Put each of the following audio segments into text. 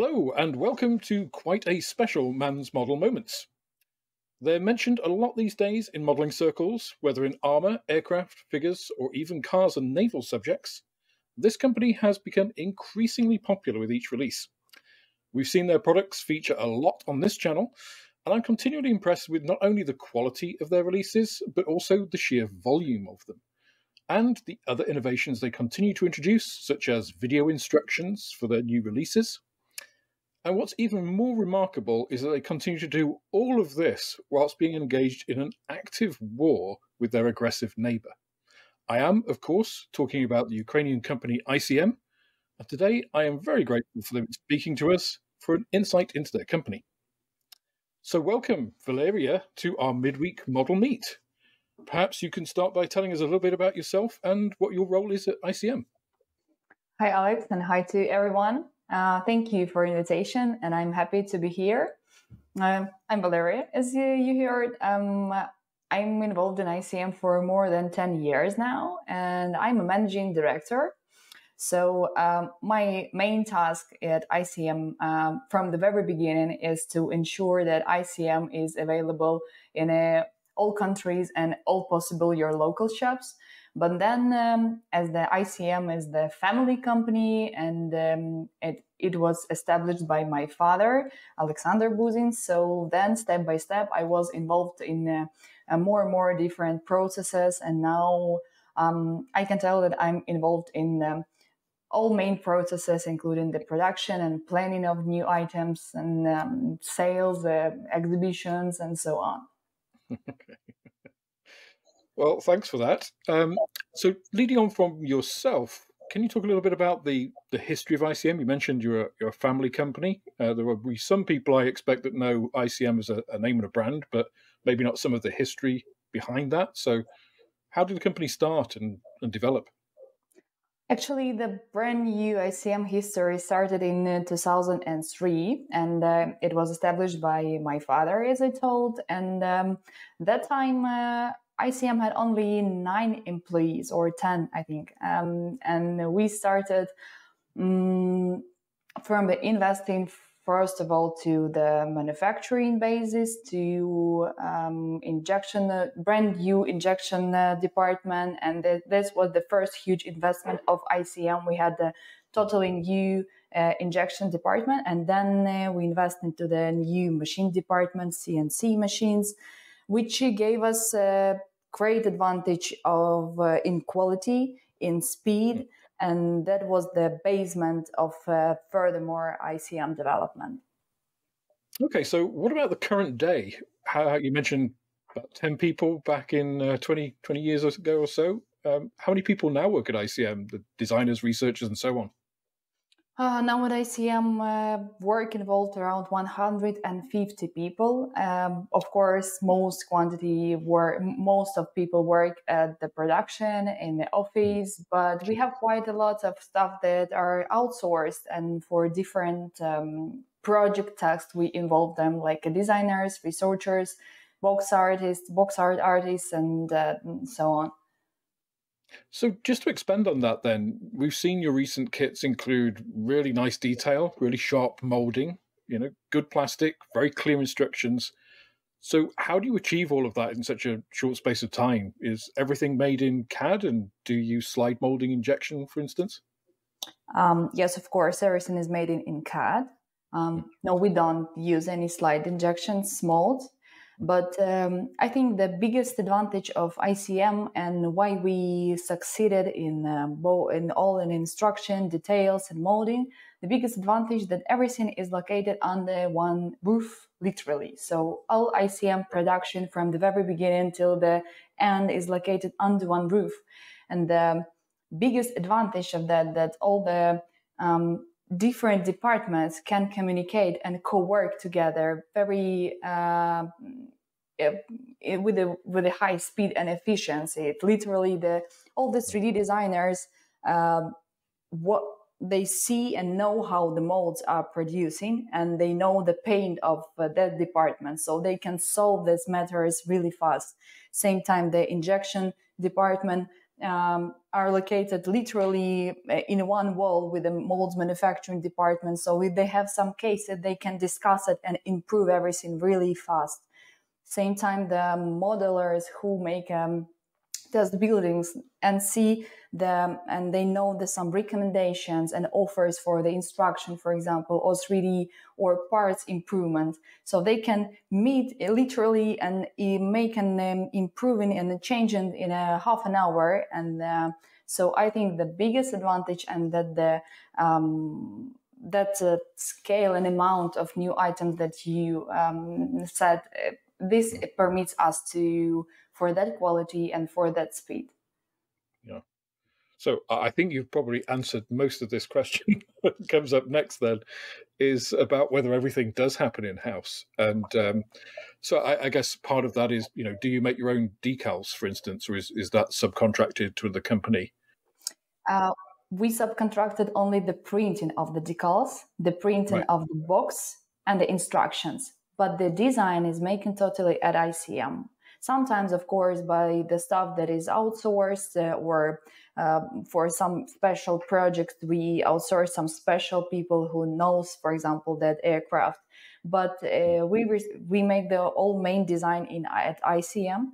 Hello, and welcome to quite a special Mann's Model Moments. They're mentioned a lot these days in modelling circles, whether in armour, aircraft, figures, or even cars and naval subjects. This company has become increasingly popular with each release. We've seen their products feature a lot on this channel, and I'm continually impressed with not only the quality of their releases, but also the sheer volume of them. And the other innovations they continue to introduce, such as video instructions for their new releases, and what's even more remarkable is that they continue to do all of this whilst being engaged in an active war with their aggressive neighbour. I am, of course, talking about the Ukrainian company ICM, and today I am very grateful for them speaking to us for an insight into their company. So, welcome, Valeriia, to our midweek model meet. Perhaps you can start by telling us a little bit about yourself and what your role is at ICM. Hi, Alex, and hi to everyone. Uh, thank you for invitation, and I'm happy to be here. Uh, I'm Valeriia, as you, you heard. Um, I'm involved in ICM for more than 10 years now, and I'm a managing director. So, um, my main task at ICM um, from the very beginning is to ensure that ICM is available in uh, all countries and all possible your local shops. But then, um, as the ICM is the family company and um, it, it was established by my father, Alexander Buzin. So then, step by step, I was involved in uh, uh, more and more different processes. And now um, I can tell that I'm involved in um, all main processes, including the production and planning of new items and um, sales, uh, exhibitions, and so on. okay. Well, thanks for that. Um, so, leading on from yourself, can you talk a little bit about the, the history of ICM? You mentioned you're a, you're a family company. Uh, there will be some people I expect that know ICM as a, a, name and a brand, but maybe not some of the history behind that. So, how did the company start and, and develop? Actually, the brand new ICM history started in uh, 2003, and uh, it was established by my father, as I told. And um, that time, uh, ICM had only nine employees or 10, I think. Um, and we started um, from the investing, first of all, to the manufacturing basis, to um, injection, uh, brand new injection uh, department. And th- this was the first huge investment of ICM. We had the totally new uh, injection department. And then uh, we invested into the new machine department, CNC machines which gave us a great advantage of uh, in quality, in speed, and that was the basement of uh, furthermore ICM development. Okay, so what about the current day? How you mentioned about 10 people back in uh, 20, 20 years ago or so. Um, how many people now work at ICM, the designers, researchers, and so on? Uh, now at ICM, uh, work involved around 150 people. Um, of course, most quantity work, most of people work at the production in the office, but we have quite a lot of stuff that are outsourced and for different um, project tasks, we involve them like designers, researchers, box artists, box art artists, and, uh, and so on. So, just to expand on that, then, we've seen your recent kits include really nice detail, really sharp molding, you know, good plastic, very clear instructions. So, how do you achieve all of that in such a short space of time? Is everything made in CAD and do you slide molding injection, for instance? Um, yes, of course, everything is made in, in CAD. Um, hmm. no, we don't use any slide injections molds. But um, I think the biggest advantage of ICM and why we succeeded in uh, in all in instruction, details, and molding, the biggest advantage that everything is located under one roof, literally. So all ICM production from the very beginning till the end is located under one roof, and the biggest advantage of that that all the um, different departments can communicate and co-work together very uh, with a with a high speed and efficiency. It literally the all the 3D designers um, what they see and know how the molds are producing and they know the pain of uh, that department so they can solve these matters really fast same time the injection department um, are located literally uh, in one wall with the molds manufacturing department. So if they have some cases, they can discuss it and improve everything really fast. Same time, the modelers who make um, test buildings and see them and they know there's some recommendations and offers for the instruction for example or 3d or parts improvement. So they can meet literally and make an um, improving and changing in a half an hour. And uh, so i think the biggest advantage and that the um, that uh, scale and amount of new items that you um, said uh, this permits us to for that quality and for that speed. Yeah. So I think you've probably answered most of this question. what comes up next then is about whether everything does happen in house, and um, so I, I, guess part of that is you know do you make your own decals, for instance, or is is that subcontracted to the company? Uh, we subcontracted only the printing of the decals, the printing right. of the box, and the instructions, but the design is making totally at ICM. Sometimes, of course, by the stuff that is outsourced uh, or uh, for some special projects, we outsource some special people who knows, for example, that aircraft. But uh, we we make the all main design in at ICM.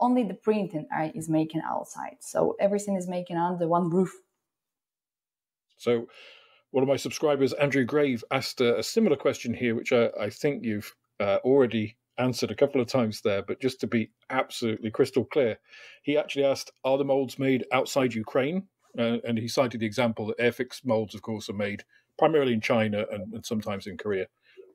Only the printing is making outside, so everything is making under one roof. So, one of my subscribers, Andrew Grave, asked a, a similar question here, which I, I think you've uh, already answered a couple of times there, but just to be absolutely crystal clear, he actually asked, "Are the molds made outside Ukraine?" Uh, and he cited the example that Airfix molds, of course, are made primarily in China and, and sometimes in Korea,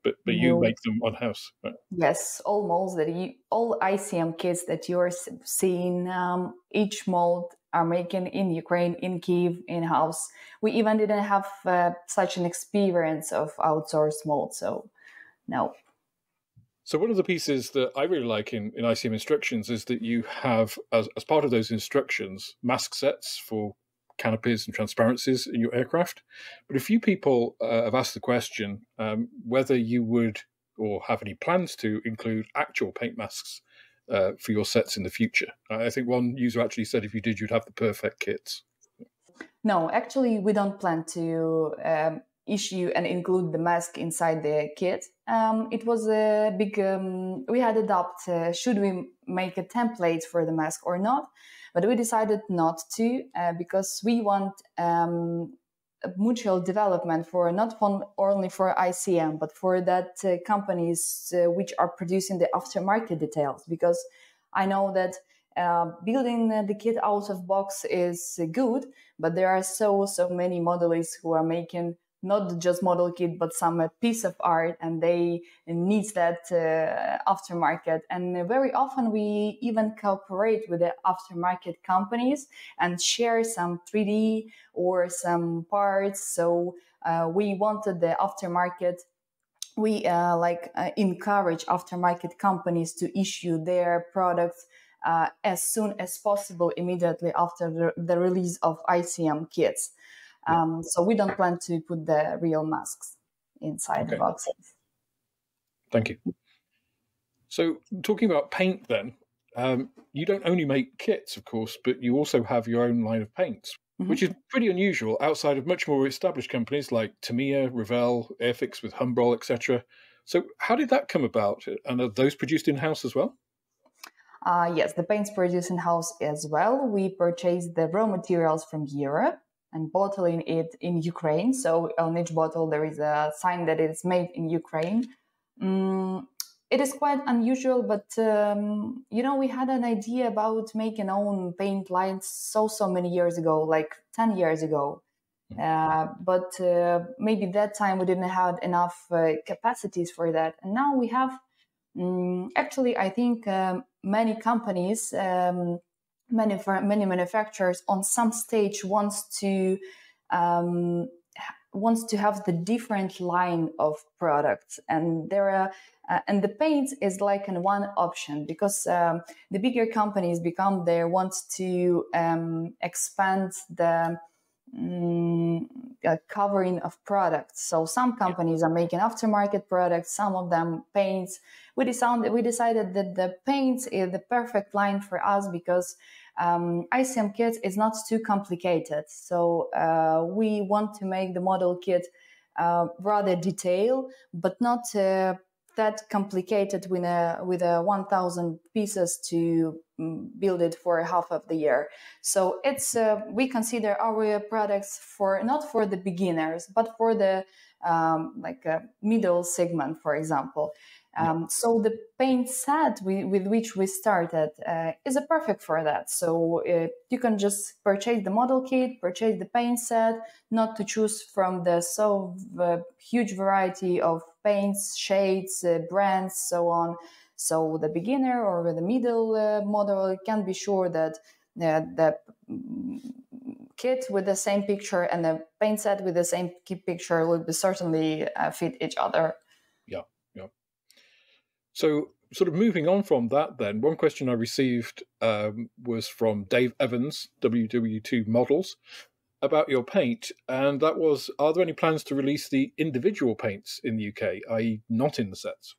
but but you make them on house. Right? Yes, all molds that you, all ICM kits that you're seeing, um, each mold are making in Ukraine, in Kiev, in house. We even didn't have uh, such an experience of outsourced mold, so no. So one of the pieces that I really like in, in ICM instructions is that you have, as, as part of those instructions, mask sets for canopies and transparencies in your aircraft. But a few people uh, have asked the question um, whether you would or have any plans to include actual paint masks uh, for your sets in the future. I think one user actually said if you did, you'd have the perfect kits. No, actually, we don't plan to um, issue and include the mask inside the kit. Um, it was a big, um, we had a doubt, uh, should we make a template for the mask or not? But we decided not to uh, because we want um, mutual development for not only for ICM, but for that uh, companies uh, which are producing the aftermarket details. Because I know that uh, building the kit out of box is good, but there are so so many modelers who are making not just model kit but some uh, piece of art and they needs that uh, aftermarket. And very often we even cooperate with the aftermarket companies and share some 3d or some parts. So uh, we wanted the aftermarket we uh, like uh, encourage aftermarket companies to issue their products uh, as soon as possible immediately after the, the release of icm kits um, so we don't plan to put the real masks inside okay. the boxes. Thank you. So talking about paint then, um, you don't only make kits, of course, but you also have your own line of paints, mm-hmm. which is pretty unusual outside of much more established companies like Tamiya, Revell, Airfix with Humbrol, etc. So how did that come about? And are those produced in-house as well? Uh, yes, the paints produced in-house as well. We purchased the raw materials from Europe and bottling it in Ukraine. So on each bottle there is a sign that it's made in Ukraine. Um, it is quite unusual, but um, you know we had an idea about making own paint lines so so many years ago, like ten years ago. Mm-hmm. Uh, but uh, maybe that time we didn't have enough uh, capacities for that, and now we have. Um, actually, I think um, many companies um, many many manufacturers on some stage wants to um, wants to have the different line of products. And there are uh, and the paint is like an one option because um, the bigger companies become there wants to um, expand the um, covering of products. So some companies are making aftermarket products, some of them paints. We decided we decided that the paints is the perfect line for us because um, ICM kit is not too complicated. So uh, we want to make the model kit uh, rather detailed, but not uh, that complicated with a with a 1000 pieces to mm, build it for half of the year. So it's uh, we consider our products for not for the beginners but for the um, like a middle segment for example um, so the paint set we, with which we started uh, is a perfect for that. So uh, you can just purchase the model kit, purchase the paint set, not to choose from the so uh, huge variety of paints, shades, uh, brands, so on. So the beginner or the middle uh, model can be sure that uh, the kit with the same picture and the paint set with the same picture will be certainly fit each other. So, sort of moving on from that, then, one question I received um, was from Dave Evans, WW2 Models, about your paint. And that was Are there any plans to release the individual paints in the UK, i.e., not in the sets?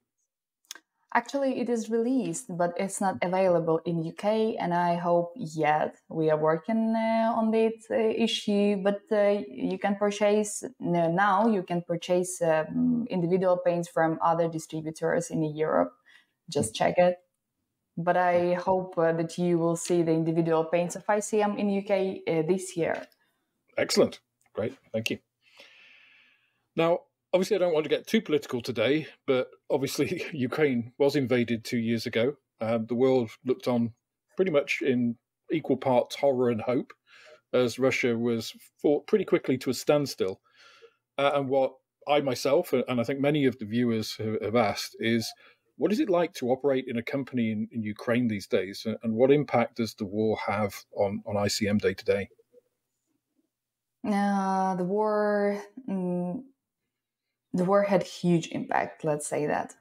Actually, it is released, but it's not available in UK, and I hope yet. We are working uh, on that uh, issue, but uh, you can purchase now. You can purchase um, individual paints from other distributors in Europe. Just check it. But I hope uh, that you will see the individual paints of ICM in UK uh, this year. Excellent, great, thank you. Now, obviously, I don't want to get too political today, but obviously, Ukraine was invaded two years ago. Um, the world looked on pretty much in equal parts horror and hope as Russia was fought pretty quickly to a standstill. Uh, and what I myself, and I think many of the viewers have asked, is what is it like to operate in a company in, in Ukraine these days? And what impact does the war have on, on ICM day to day? Uh, the war mm, the war had huge impact. Let's say that.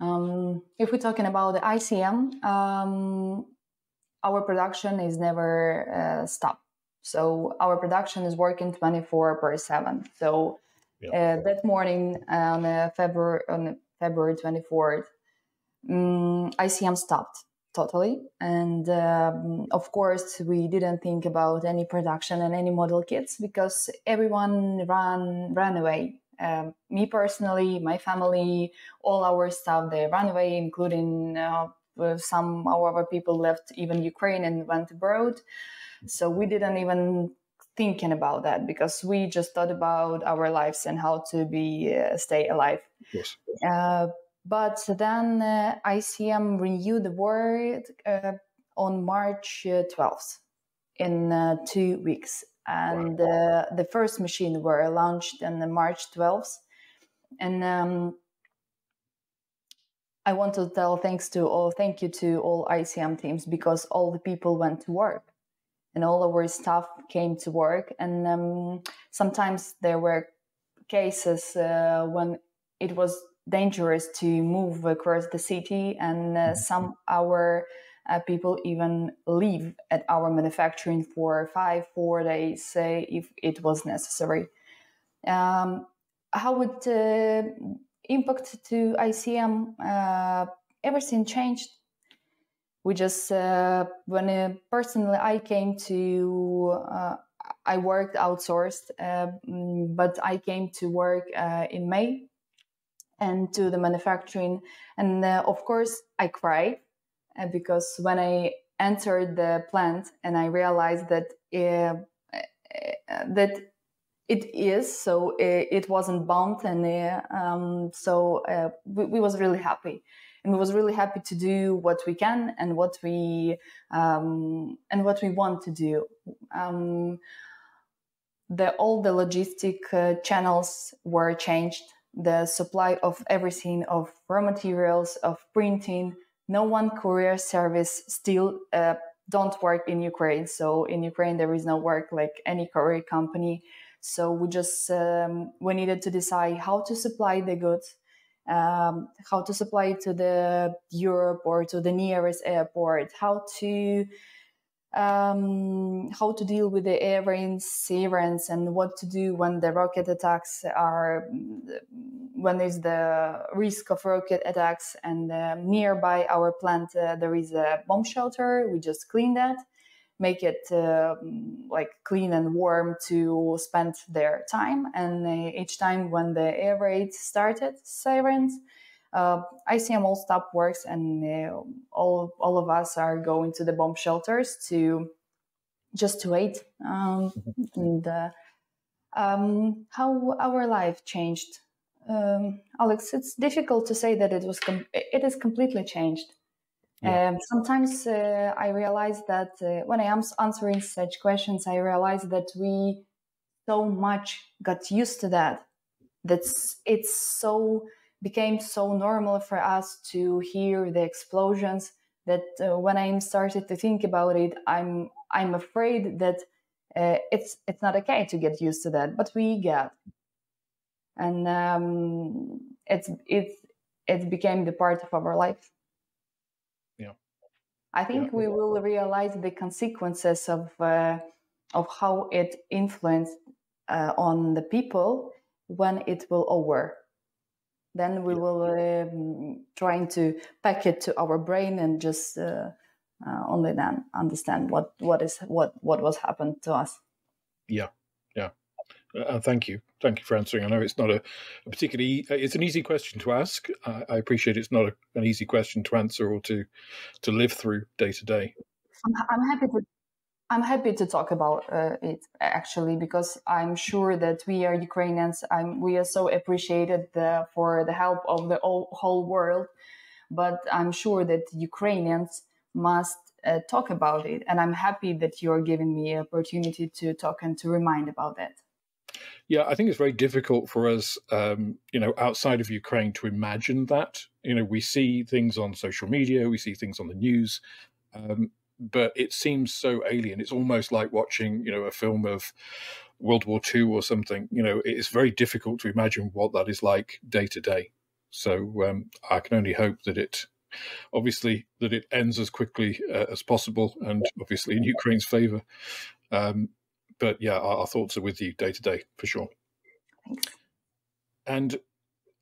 Um, if we're talking about the ICM, um, our production is never uh, stopped. So our production is working 24 per 7. So yeah. uh, that morning on uh, February on February 24th, um, ICM stopped totally. And um, of course, we didn't think about any production and any model kits because everyone ran ran away um, me personally, my family, all our stuff, they ran away, including uh, some of our people left even Ukraine and went abroad. So we didn't even thinking about that because we just thought about our lives and how to be uh, stay alive. Yes. Uh, but then uh, ICM renewed the war uh, on March 12th uh, in uh, two weeks and uh, the first machine were launched on the March 12th. And um, I want to tell thanks to all, thank you to all ICM teams because all the people went to work and all our staff came to work. And um, sometimes there were cases uh, when it was dangerous to move across the city, and uh, mm-hmm. some our uh, people even leave at our manufacturing for five, four days, say, if it was necessary. Um, how would uh, impact to ICM? Uh, everything changed. We just, uh, when uh, personally I came to, uh, I worked outsourced, but I came to work in May and to the manufacturing. And of course, I cried uh, because when I entered the plant and I realized that uh, uh that it is so it, uh, it wasn't bombed and uh, um, so uh, we, we, was really happy. And we was really happy to do what we can and what we um, and what we want to do. Um, the all the logistic channels were changed. The supply of everything of raw materials of printing no one courier service still uh, don't work in Ukraine. So in Ukraine there is no work like any courier company. So we just um, we needed to decide how to supply the goods, um, how to supply to the Europe or to the nearest airport, how to um, how to deal with the air raid sirens and what to do when the rocket attacks are when there's the risk of rocket attacks. And uh, nearby our plant uh, there is a bomb shelter. We just clean that make it uh, like clean and warm to spend their time. And uh, each time when the air raid started sirens uh, ICML stop works, and uh, all all of us are going to the bomb shelters to just to wait. Um, and uh, um, how our life changed, um, Alex. It's difficult to say that it was com- it is completely changed. Yeah. Um, sometimes uh, I realize that uh, when I am answering such questions, I realize that we so much got used to that. That's it's so became so normal for us to hear the explosions that uh, when I started to think about it, I'm I'm afraid that uh, it's it's not okay to get used to that, but we get, and um, it's it's it became the part of our life. Yeah, I think yeah. we will realize the consequences of uh, of how it influenced uh, on the people when it will over then we will um, trying to pack it to our brain and just uh, uh, only then understand what what is what what was happened to us. Yeah. Yeah. Uh, thank you. Thank you for answering. I know it's not a, a particularly it's an easy question to ask. I, I appreciate it's not a, an easy question to answer or to to live through day to day. I'm, I'm happy to I'm happy to talk about uh, it actually because I'm sure that we are Ukrainians. I'm, we are so appreciated the, for the help of the whole, whole world, but I'm sure that Ukrainians must uh, talk about it, and I'm happy that you're giving me opportunity to talk and to remind about it. Yeah, I think it's very difficult for us, um, you know, outside of Ukraine to imagine that. You know, we see things on social media, we see things on the news. Um, but it seems so alien. It's almost like watching, you know, a film of World War II or something. You know, it's very difficult to imagine what that is like day to day. So um, I can only hope that it, obviously, that it ends as quickly uh, as possible, and obviously in Ukraine's favor. Um, but yeah, our, our, thoughts are with you day to day for sure. Thanks. And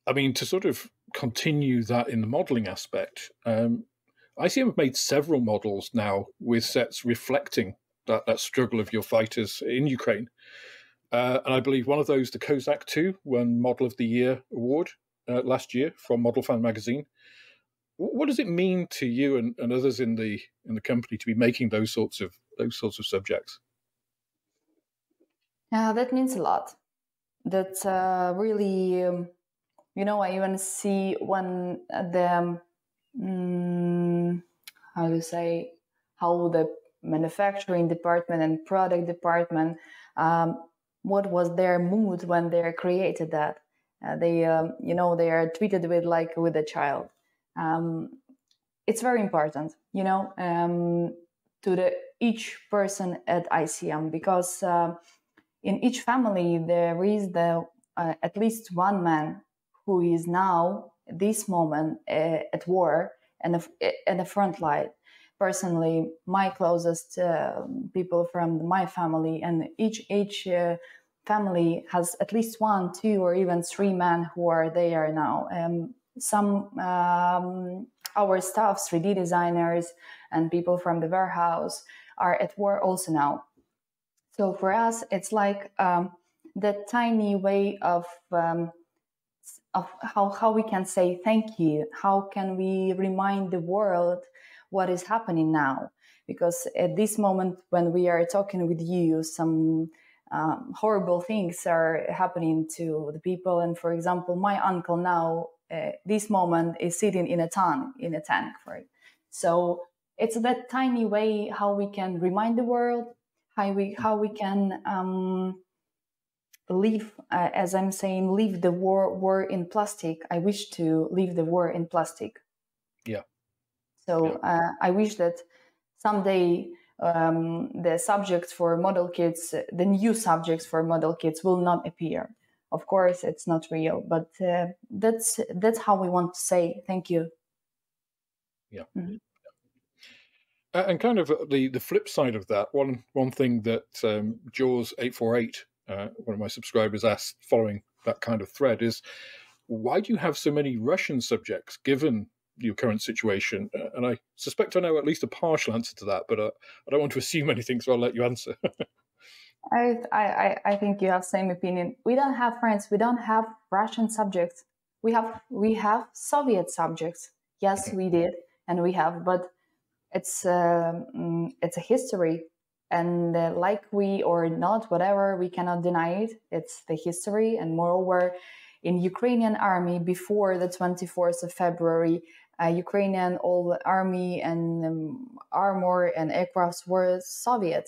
I mean, to sort of continue that in the modeling aspect, um, ICM have made several models now with sets reflecting that, that struggle of your fighters in Ukraine. Uh, and I believe one of those, the Kozak 2, won Model of the Year award uh, last year from Model Fan magazine. What does it mean to you and, and others in the in the company to be making those sorts of those sorts of subjects? Yeah, that means a lot. That uh, really, um, you know, I even see when the um, how to say how the manufacturing department and product department um, what was their mood when they created that? Uh, they um, you know they are treated with like with a child. Um, it's very important you know um, to the each person at icm because uh, in each family there is the uh, at least one man who is now this moment uh, at war and in the front line. Personally my closest uh, people from my family and each each uh, family has at least one two or even three men who are there now. Um, some um, our staff 3d designers and people from the warehouse are at war also now. So for us it's like um, that tiny way of um, of how, how we can say thank you. How can we remind the world what is happening now? Because at this moment when we are talking with you some um, horrible things are happening to the people. And for example my uncle now uh, this moment is sitting in a tank in a tank for it so it's that tiny way how we can remind the world how we how we can um, leave, uh, as I'm saying, leave the war war in plastic. I wish to leave the war in plastic. Yeah. So yeah. Uh, I wish that someday um, the subjects for model kits, the new subjects for model kits, will not appear. Of course, it's not real, but uh, that's that's how we want to say thank you. Yeah. Mm-hmm. And kind of the, the flip side of that, one one thing that um, Jaws eight four eight, uh, one of my subscribers asked following that kind of thread is, why do you have so many Russian subjects given your current situation? Uh, and I suspect I know at least a partial answer to that, but uh, I don't want to assume anything, so I'll let you answer. I, I, I think you have same opinion. We don't have friends. We don't have Russian subjects. We have we have Soviet subjects. Yes, we did, and we have, but it's um, it's a history, and uh, like we or not, whatever, we cannot deny it. It's the history, and moreover, in Ukrainian army before the 24th of February, uh, Ukrainian all army and um, armor and aircrafts were Soviet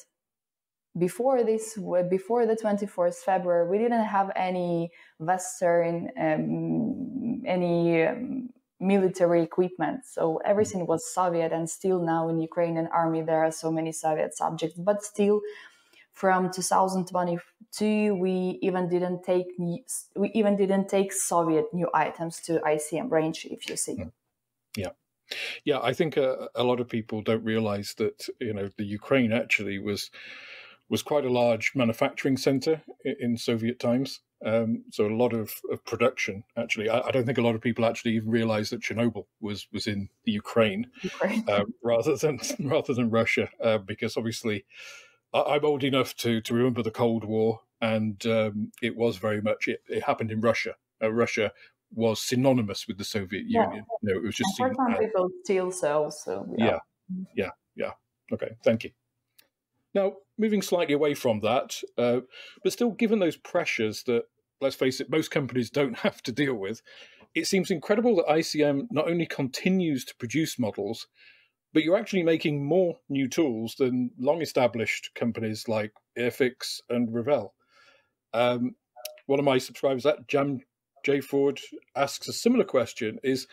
before this before the 24th february we didn't have any western um, any um, military equipment. So everything was soviet and still now in ukrainian army there are so many soviet subjects. But still from 2022 we even didn't take we even didn't take soviet new items to icm range if you see. Yeah. Yeah i think uh, a lot of people don't realize that you know the ukraine actually was was quite a large manufacturing center in Soviet times. Um, so a lot of, of production, actually. I, I, don't think a lot of people actually even realize that Chernobyl was was in the Ukraine, Ukraine. Uh, rather than rather than Russia, uh, because obviously I, am old enough to to remember the Cold War, and um, it was very much it, it happened in Russia. Uh, Russia was synonymous with the Soviet yeah. Union. You know, it was just seen, people steal cells. So yeah. yeah, yeah, yeah. Okay, thank you. Now, moving slightly away from that, uh, but still given those pressures that, let's face it, most companies don't have to deal with, it seems incredible that ICM not only continues to produce models, but you're actually making more new tools than long established companies like Airfix and Revell. Um, one of my subscribers at Jam J Ford asks a similar question is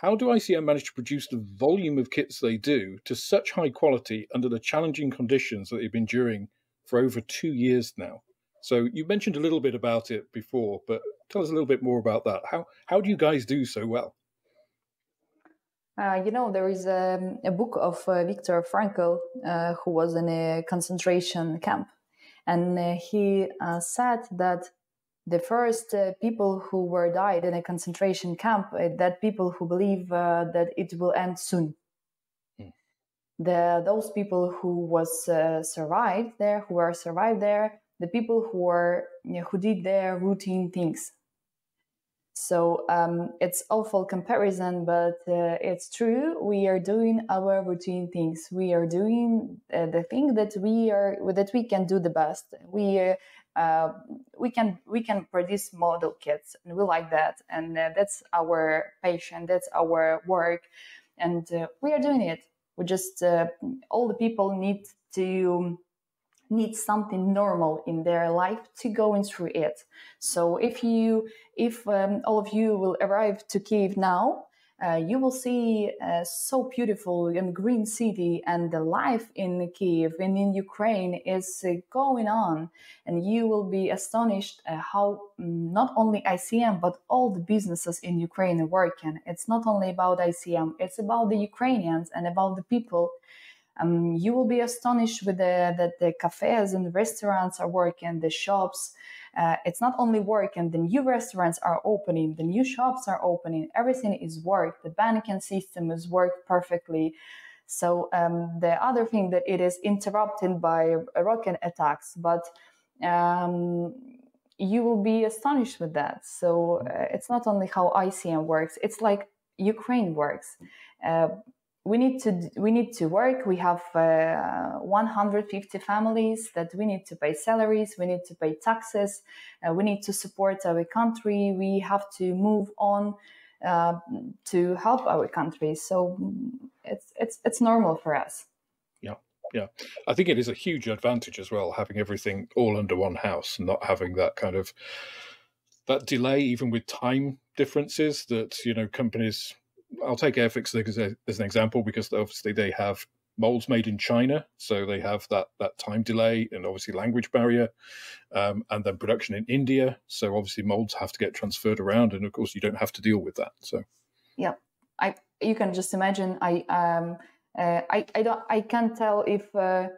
how do ICM manage to produce the volume of kits they do to such high quality under the challenging conditions that they've been enduring for over two years now? So you mentioned a little bit about it before, but tell us a little bit more about that. How how do you guys do so well? Uh, you know, there is a, a book of uh, Viktor Frankl, uh, who was in a concentration camp, and uh, he uh, said that the first uh, people who were died in a concentration camp uh, that people who believe uh, that it will end soon. Mm. the those people who was uh, survived there who were survived there the people who were you know, who did their routine things. So um, it's awful comparison but uh, it's true. We are doing our routine things. We are doing uh, the thing that we are that we can do the best. We uh, we can we can produce model kits and we like that. And uh, that's our passion that's our work and uh, we are doing it. We just uh, all the people need to need something normal in their life to go through it. So if you if um, all of you will arrive to kiev now uh, you will see a so beautiful and green city and the life in Kiev and in Ukraine is uh, going on and you will be astonished uh, how mm, not only ICM but all the businesses in Ukraine are working. It's not only about ICM, it's about the Ukrainians and about the people. Um, you will be astonished with the, that the cafes and restaurants are working, the shops, uh, it's not only work and the new restaurants are opening, the new shops are opening, everything is work the banking system is worked perfectly. So um, the other thing that it is interrupted by rocket attacks, but um, you will be astonished with that. So uh, it's not only how ICM works; it's like Ukraine works. Uh, we need to we need to work. We have uh, 150 families that we need to pay salaries we need to pay taxes uh, we need to support our country. We have to move on uh, to help our country. So it's it's it's normal for us. Yeah yeah. I think it is a huge advantage as well having everything all under one house and not having that kind of that delay even with time differences that you know companies I'll take Airfix as, as an example because obviously they have molds made in China, so they have that that time delay and obviously language barrier, um, and then production in India. So obviously molds have to get transferred around, and of course you don't have to deal with that. So yeah, I you can just imagine I um, uh, I, I don't I can't tell if uh,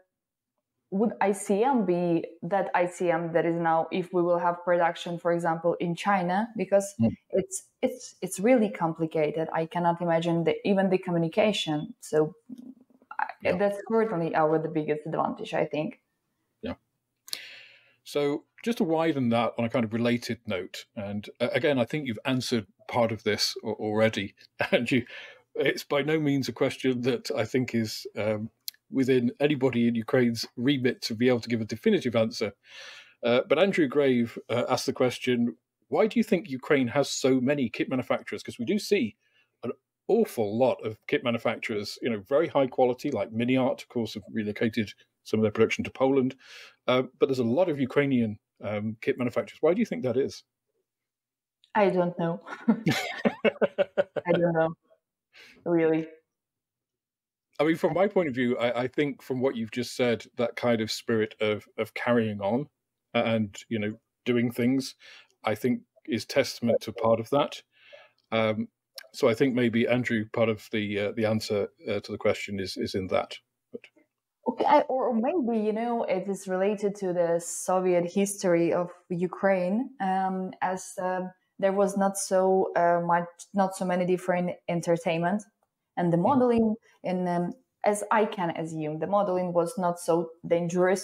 would ICM be that ICM that is now if we will have production, for example, in China, because mm. it's it's it's really complicated. I cannot imagine the, even the communication. So yeah. that's certainly our the biggest advantage, I think. Yeah. So just to widen that on a kind of related note, and uh, again, I think you've answered part of this already, and you it's by no means a question that I think is um, within anybody in Ukraine's remit to be able to give a definitive answer. Uh, but Andrew Grave uh, asked the question why do you think Ukraine has so many kit manufacturers? Because we do see an awful lot of kit manufacturers, you know, very high quality, like MiniArt, of course, have relocated some of their production to Poland. Uh, but there's a lot of Ukrainian um, kit manufacturers. Why do you think that is? I don't know. I don't know really. I mean, from my point of view, I, I, think from what you've just said, that kind of spirit of of carrying on and you know doing things, I think is testament to part of that. Um, so I think maybe Andrew, part of the uh, the answer uh, to the question is is in that. But... Okay, or maybe you know it is related to the Soviet history of Ukraine, um, as uh, there was not so uh, much, not so many different entertainment, and the modeling, And um, as I can assume, the modeling was not so dangerous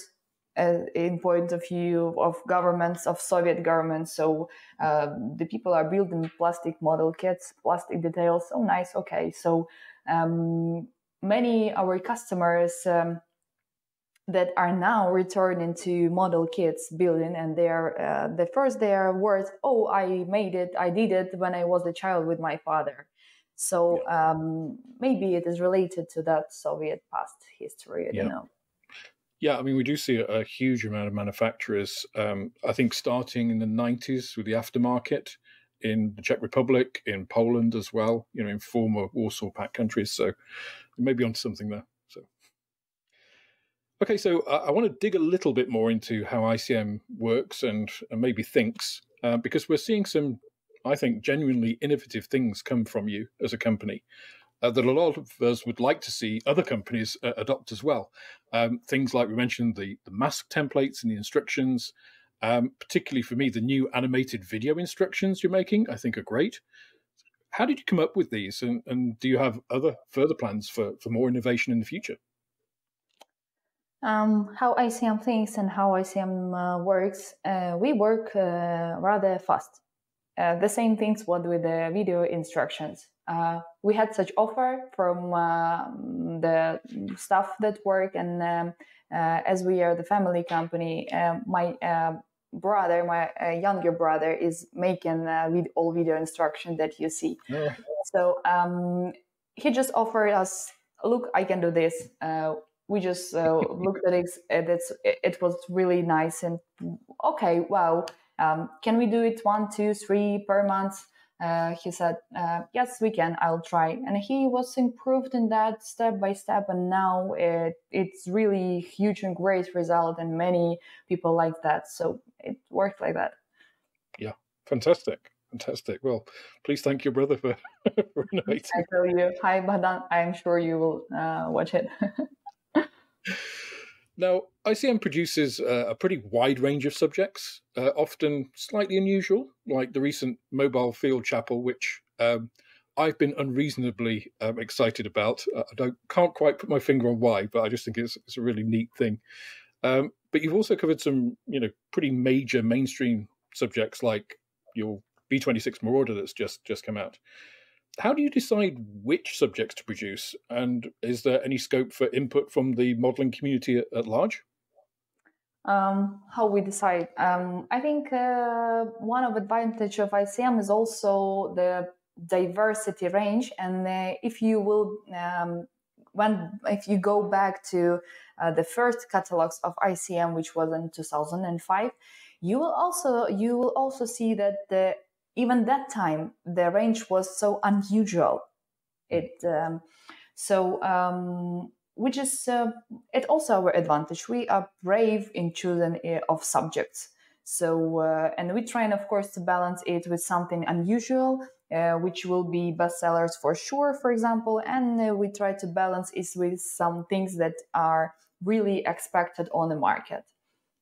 uh, in point of view of governments of Soviet governments. So uh, the people are building plastic model kits, plastic details. So nice, okay. So um, many our customers um, that are now returning to model kits building and they're uh, the first their words oh i made it i did it when i was a child with my father so yeah. um, maybe it is related to that soviet past history i yeah. don't know yeah, I mean, we do see a, huge amount of manufacturers. Um, I think starting in the 90s with the aftermarket in the Czech Republic, in Poland as well, you know, in former Warsaw Pact countries. So maybe onto something there. So, okay, so uh, I want to dig a little bit more into how ICM works and, and maybe thinks, uh, because we're seeing some, I think, genuinely innovative things come from you as a company uh, that a lot of us would like to see other companies uh, adopt as well. Um, things like we mentioned the, the mask templates and the instructions, um, particularly for me, the new animated video instructions you're making, I think are great. How did you come up with these, and, and do you have other further plans for, for more innovation in the future? um, how ICM thinks and how ICM uh, works, uh, we work uh, rather fast. Uh, the same things what with the video instructions. Uh, we had such offer from um, the staff that work, and um, uh, as we are the family company, my brother, my younger brother, is making with all video instruction that you see. Yeah. So um, he just offered us, look, I can do this we just uh, looked at it it's, it was really nice and okay wow um, can we do it one two three per month? Uh, he said uh, yes we can. I'll try. And he was improved in that step by step and now it, it's really huge and great result and many people like that. So it worked like that. Yeah fantastic. Fantastic. Well please thank your brother for, for innovating i tell you. Hi badan i'm sure you will uh, watch it Now, ICM produces uh, a pretty wide range of subjects, uh, often slightly unusual, like the recent mobile field chapel, which um, I've been unreasonably um, excited about. Uh, I don't, can't quite put my finger on why, but I just think it's, it's a really neat thing. Um, but you've also covered some, you know, pretty major mainstream subjects like your B26 Marauder that's just just come out how do you decide which subjects to produce? And is there any scope for input from the modeling community at, at large? Um, how we decide? Um, I think uh, one of advantage of ICM is also the diversity range. And uh, if you will, um, when if you go back to uh, the first catalogs of ICM, which was in 2005, you will also you will also see that the even that time the range was so unusual. It um, so um, which is uh, it also our advantage. We are brave in choosing uh, of subjects. So uh, and we try and of course to balance it with something unusual uh, which will be bestsellers for sure, for example, and uh, we try to balance it with some things that are really expected on the market.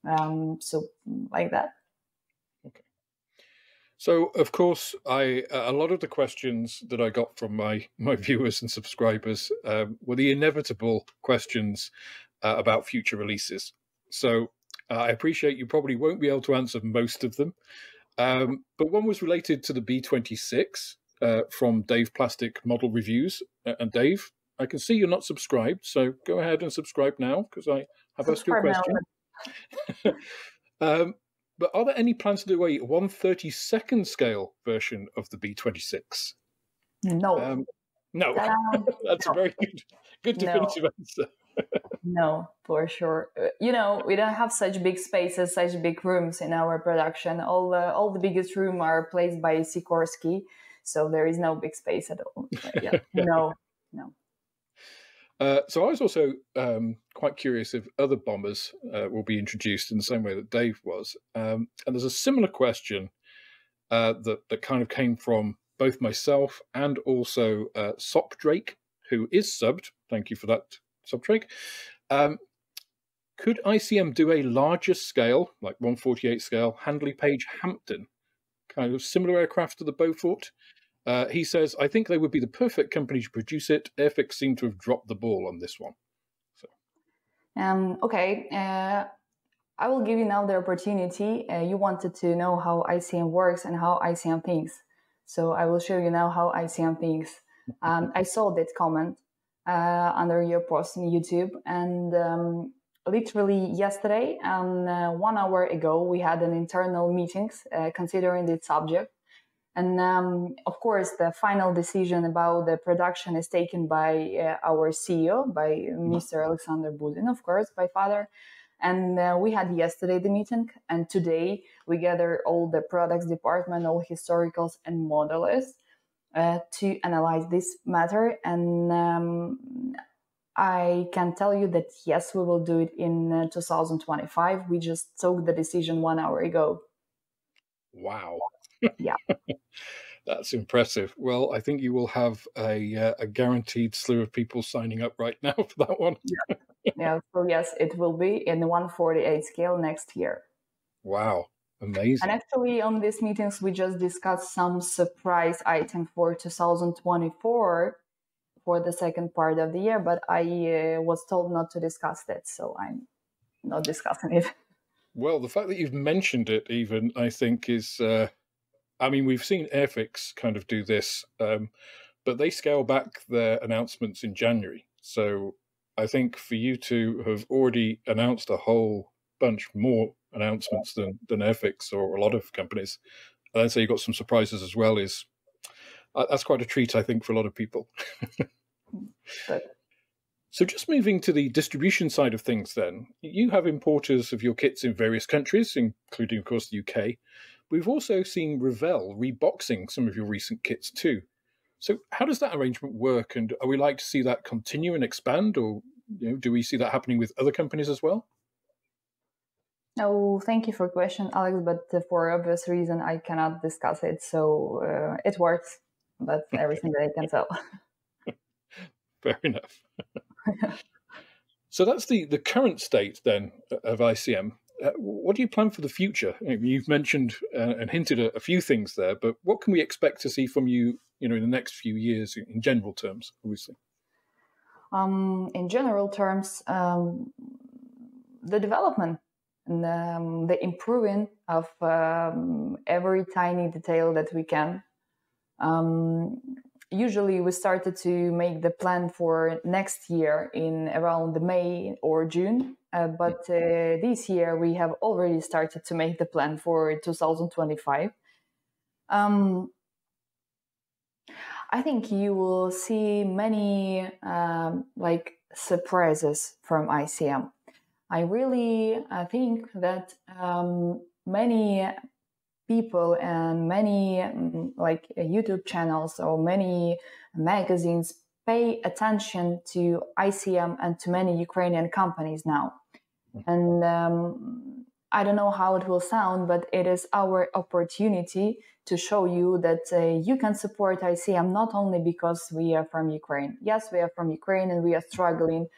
Um, so, like that. So, of course, I a lot of the questions that I got from my my viewers and subscribers um, were the inevitable questions uh, about future releases. So, uh, I appreciate you probably won't be able to answer most of them, um, but one was related to the B26 uh, from Dave Plastic Model Reviews. and Dave, I can see you're not subscribed, so go ahead and subscribe now because I have asked you a question. um, but are there any plans to do a 132nd scale version of the B26? No. Um, no. Um, That's no. a very good, good definitive no. answer. no, for sure. Uh, you know, we don't have such big spaces, such big rooms in our production. All the all the biggest room are placed by Sikorsky, so there is no big space at all. But yeah, no, no. Uh, so I was also um, quite curious if other bombers uh, will be introduced in the same way that Dave was. Um, and there's a similar question uh, that that kind of came from both myself and also uh, Sop Drake, who is subbed. Thank you for that, Sop Drake. Um, could ICM do a larger scale, like 148 scale, Handley Page Hampton, kind of similar aircraft to the Beaufort? Uh, he says, I think they would be the perfect company to produce it. Airfix seem to have dropped the ball on this one. So. Um, okay. Uh, I will give you now the opportunity. Uh, you wanted to know how ICM works and how ICM thinks. So I will show you now how ICM thinks. Um, I saw that comment uh, under your post on YouTube, and um, literally yesterday and uh, one hour ago, we had an internal meetings uh, considering this subject and um, of course, the final decision about the production is taken by uh, our CEO, by Mr. Alexander Budin, of course, by father. And uh, we had yesterday the meeting, and today we gather all the products department, all historicals and modelists uh, to analyze this matter. And um, I can tell you that yes, we will do it in uh, 2025. We just took the decision one hour ago. Wow yeah. That's impressive. Well, I think you will have a uh, a guaranteed slew of people signing up right now for that one. yeah. yeah. So yes, it will be in the 148 scale next year. Wow. Amazing. And actually, on these meetings, we just discussed some surprise item for 2024 for the second part of the year, but I uh, was told not to discuss that, so I'm not discussing it. Well, the fact that you've mentioned it, even, I think, is uh, I mean, we've seen Airfix kind of do this, um, but they scale back their announcements in January. So I think for you to have already announced a whole bunch more announcements than than Airfix or a lot of companies, and then say you got some surprises as well is uh, that's quite a treat, I think, for a lot of people. so, just moving to the distribution side of things, then, you have importers of your kits in various countries, including, of course, the UK. We've also seen Revell reboxing some of your recent kits too. So, how does that arrangement work? And are we like to see that continue and expand, or you know, do we see that happening with other companies as well? Oh, thank you for the question, Alex. But for obvious reason, I cannot discuss it. So uh, it works. That's everything that I can tell. Fair enough. so that's the the current state then of ICM. Uh, what do you plan for the future? You've mentioned uh, and hinted a few things there, but what can we expect to see from you, you know, in the next few years in general terms, obviously? Um, in general terms, um, the development and um, the improving of um, every tiny detail that we can. Usually we started to make the plan for next year in around May or June. Uh, but uh, this year we have already started to make the plan for 2025. Um, I think you will see many um, like surprises from ICM. I really I think that um, many people and many mm, like uh, YouTube channels or many magazines pay attention to ICM and to many Ukrainian companies now. Mm-hmm. And um, I don't know how it will sound, but it is our opportunity to show you that uh, you can support ICM not only because we are from Ukraine. Yes, we are from Ukraine and we are struggling,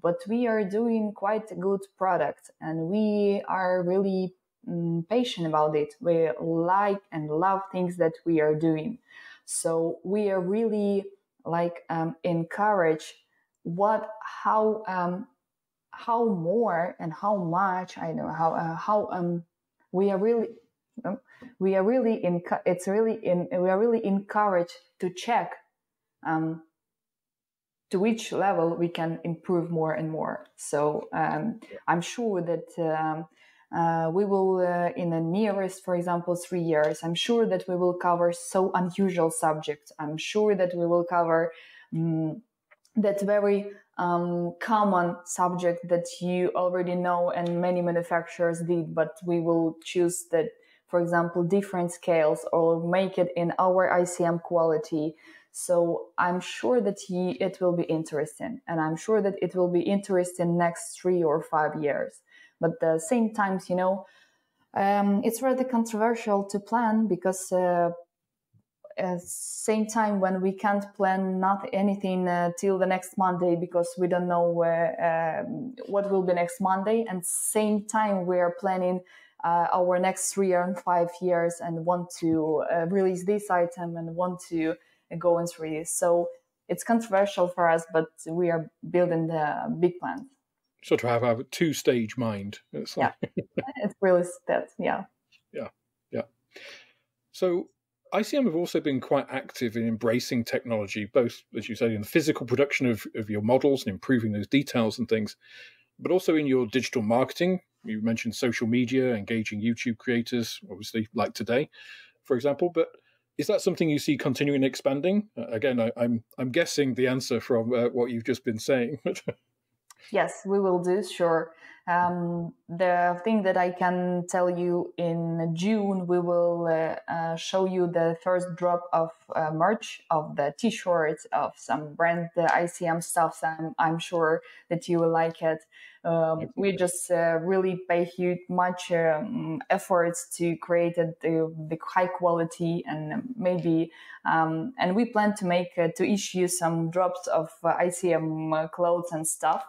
but we are doing quite a good product and we are really um, patient about it. We like and love things that we are doing. So we are really like um, encourage what how um, how more and how much I know how uh, how um we are really um, we are really in it's really in we are really encouraged to check um to which level we can improve more and more. So um, I'm sure that um, uh, we will, uh, in the nearest, for example, three years, I'm sure that we will cover so unusual subjects. I'm sure that we will cover um, that very um, common subject that you already know and many manufacturers did, but we will choose that, for example, different scales or make it in our ICM quality. So I'm sure that he, it will be interesting, and I'm sure that it will be interesting next three or five years. But the same times, you know, um, it's rather controversial to plan because uh, at same time when we can't plan not anything uh, till the next monday because we don't know uh, what will be next monday. And same time we are planning uh, our next three and five years and want to uh, release this item and want to go and through so it's controversial for us but we are building the big plan sort of have, have a two stage mind it's like... yeah it's really that yeah yeah yeah so ICM have also been quite active in embracing technology, both, as you say, in the physical production of, of your models and improving those details and things, but also in your digital marketing. You mentioned social media, engaging YouTube creators, obviously, like today, for example. But is that something you see continuing expanding? Uh, again, I, am I'm, I'm guessing the answer from uh, what you've just been saying. yes, we will do, sure. Um, the thing that I can tell you in June, we will uh, uh, show you the first drop of uh, merch of the t-shirts of some brand the ICM stuff. I'm, I'm sure that you will like it. Um, we just uh, really pay huge much um, efforts to create the, the high quality and maybe um, and we plan to make uh, to issue some drops of uh, ICM clothes and stuff.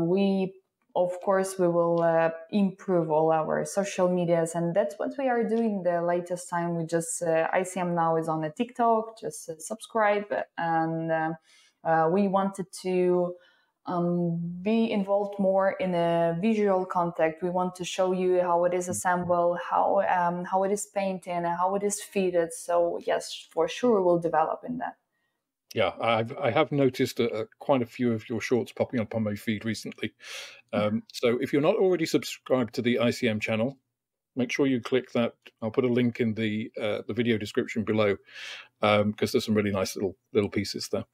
we of course we will uh, improve all our social medias and that's what we are doing. The latest time we just uh, icm now is on a tiktok just uh, subscribe and uh, uh, we wanted to um, be involved more in a visual contact. We want to show you how it is assembled how um, how it is painted how it is fitted. So yes for sure we'll develop in that yeah, I've I have noticed a, a, quite a few of your shorts popping up on my feed recently. Um, so if you're not already subscribed to the ICM channel, make sure you click that. I'll put a link in the uh, the video description below because um, there's some really nice little little pieces there.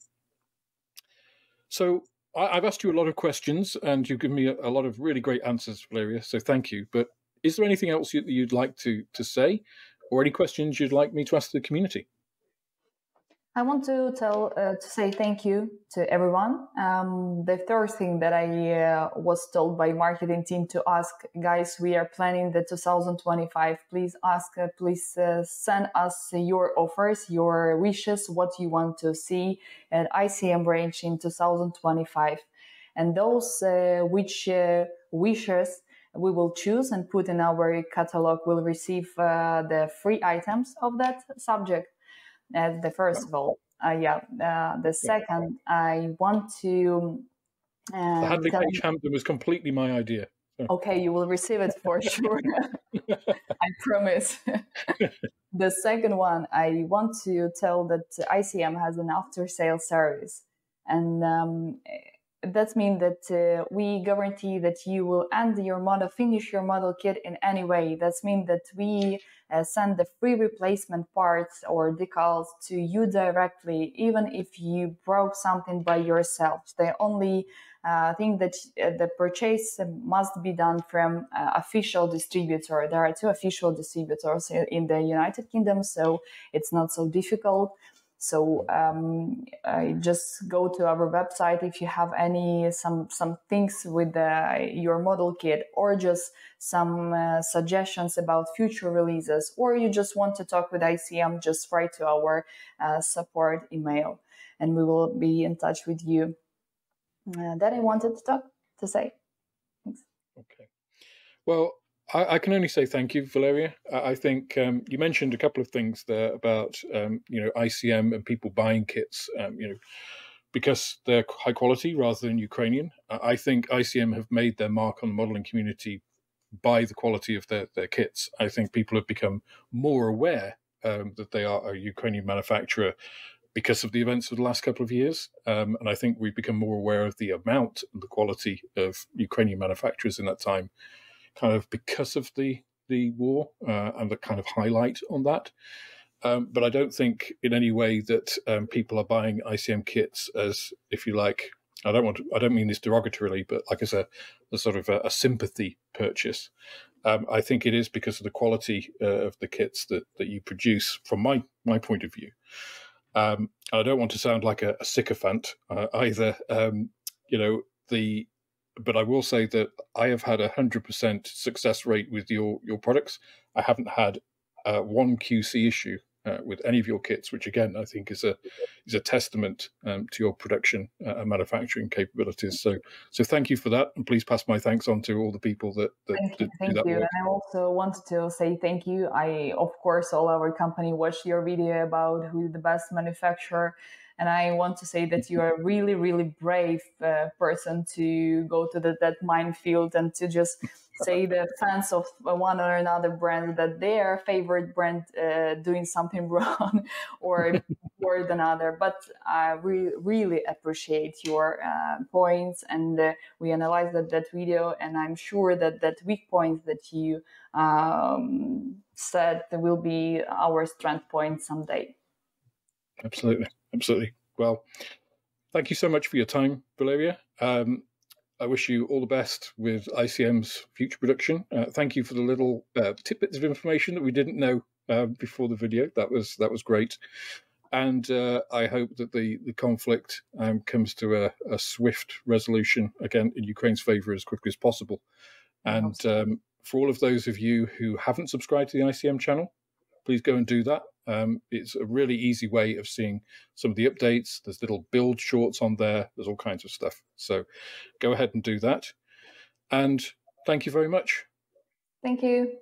So I, have asked you a lot of questions, and you've given me a, a, lot of really great answers, Valeriia. So thank you. But is there anything else you, you'd like to to say, or any questions you'd like me to ask the community? I want to tell uh, to say thank you to everyone. Um, the third thing that I uh, was told by marketing team to ask, guys, we are planning the 2025. Please ask, uh, please uh, send us your offers, your wishes, what you want to see at ICM range in 2025, and those uh, which uh, wishes we will choose and put in our catalog will receive the free items of that subject as the first of all. Uh, yeah. Uh, the second, I want to. Uh, the Handley Page Hampton was completely my idea. Okay, you will receive it for sure. I promise. the second one, I want to tell that ICM has an after sale service. And um, that means that uh, we guarantee that you will end your model, finish your model kit in any way. That means that we uh, send the free replacement parts or decals to you directly, even if you broke something by yourself. The only uh, thing that uh, the purchase must be done from uh, official distributor. There are two official distributors in the United Kingdom, so it's not so difficult. So um, just go to our website if you have any some some things with the, your model kit, or just some uh, suggestions about future releases, or you just want to talk with ICM, just write to our uh, support email, and we will be in touch with you. Uh, that I wanted to talk to say. Thanks. Okay. Well, I, I, can only say thank you, Valeriia. I, I think um, you mentioned a couple of things there about um, you know ICM and people buying kits. Um, you know because they're high quality rather than Ukrainian. I think ICM have made their mark on the modeling community by the quality of their, their kits. I think people have become more aware um, that they are a Ukrainian manufacturer because of the events of the last couple of years. Um, and I think we've become more aware of the amount and the quality of Ukrainian manufacturers in that time kind of because of the the war uh, and the kind of highlight on that. Um, but I don't think in any way that um, people are buying ICM kits as, if you like, I don't want to, I don't mean this derogatorily, but like as a, a sort of a, a sympathy purchase. Um, I think it is because of the quality uh, of the kits that, that you produce from my, my point of view. Um, I don't want to sound like a, a sycophant uh, either. Um, you know, the but I will say that I have had a hundred percent success rate with your your products. I haven't had uh, one QC issue uh, with any of your kits, which again I think is a is a testament um, to your production uh, and manufacturing capabilities. So so thank you for that, and please pass my thanks on to all the people that, that, thank you, thank you. Work. And I also wanted to say thank you. I of course all our company watched your video about who the best manufacturer and I want to say that you are a really, really brave uh, person to go to the, that minefield and to just say the fans of one or another brand that their favorite brand uh, doing something wrong or more than other. But I re- really appreciate your uh, points, and uh, we analyzed that, that video, and I'm sure that that weak points that you um, said will be our strength point someday. Absolutely absolutely. Well, thank you so much for your time, Valeriia. Um, I wish you all the best with ICM's future production. Uh, thank you for the little uh, tidbits of information that we didn't know uh, before the video. That was that was great, and uh, I hope that the the conflict um, comes to a, a, swift resolution again in Ukraine's favor as quickly as possible. And um, for all of those of you who haven't subscribed to the ICM channel, please go and do that. Um, it's a really easy way of seeing some of the updates. There's little build shorts on there. There's all kinds of stuff. So go ahead and do that. And thank you very much. Thank you.